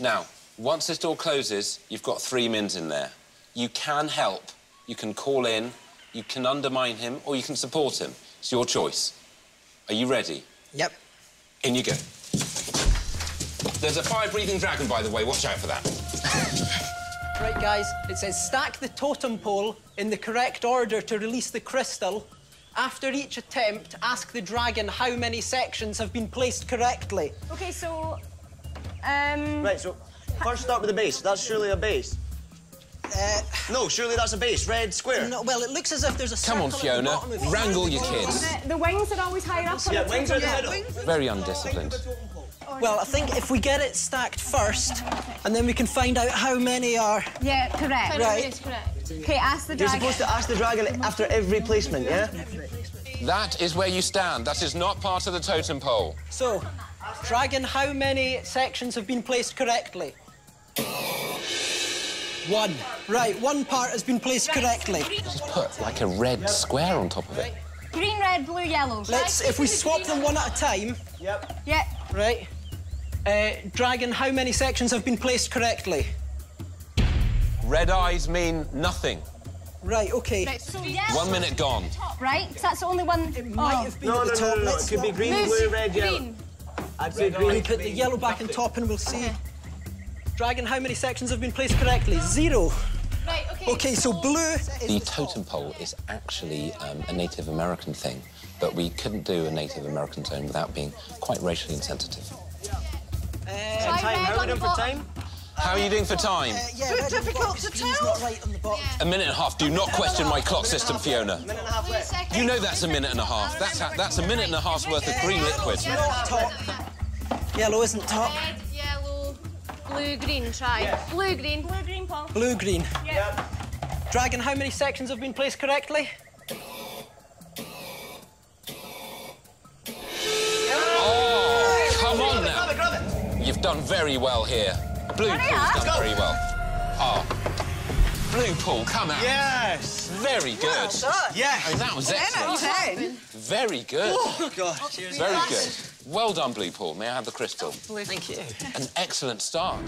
Now, once this door closes, you've got three mins in there. You can help. You can call in, you can undermine him, or you can support him. It's your choice. Are you ready? Yep. In you go. There's a fire-breathing dragon, by the way. Watch out for that. Right, guys, it says stack the totem pole in the correct order to release the crystal. After each attempt, ask the dragon how many sections have been placed correctly. Okay, so. Um. Right, so first start with the base. That's surely a base. Uh, No, surely that's a base. Red square. no, well, it looks as if there's a Come on, circle at the Fiona. bottom of Wrangle your kids. The, the wings are always higher up. on Yeah, the wings are in the totem middle. Very undisciplined. Well, I think if we get it stacked first, and then we can find out how many are... Yeah, correct. Right. Okay, ask the dragon. You're supposed to ask the dragon after every placement, yeah? That is where you stand. That is not part of the totem pole. So, dragon, how many sections have been placed correctly? One. Right, one part has been placed correctly. Just put like a red square on top of it. Green, red, blue, yellow. Let's, if we swap them one at a time, Yep. Yeah. right? Uh, dragon, how many sections have been placed correctly? Red eyes mean nothing. Right, okay. Right, so yes. One minute gone. Right? 'Cause that's the only one. It might oh. have been No, at no, the no, top. no, no. Let's It could be green, Move blue, red, yellow. I'd say We green. put the yellow back on top and we'll see. Dragon, how many sections have been placed correctly? Zero. Right, okay. Okay, so blue The the totem pole is actually um, a Native American thing, but we couldn't do a Native American tone without being quite racially insensitive. Try Time. red How are on we doing for time? How are you doing for time? Uh, yeah, red on the bottom, 'cause green's not right on the bottom. A minute and a half. Do not question my clock system, Fiona. Minute and a half left. You know that's a minute and a half. That's ha that's a minute and a half's worth of green liquid. Not top. Yellow isn't top. Red, yellow, blue, green. Try. Blue, green. Blue, green, Paul. Blue, green. Yeah. Dragon, how many sections have been placed correctly? You've done very well here. Blue Hurry up. done Go. very well. Oh. Blue Paul, come out. Yes. Very good. Well. Yes. Oh, that was excellent. Ten Very good. Oh, God. Very good. Well done, Blue Paul. May I have the crystal? Blue. Thank you. An excellent start.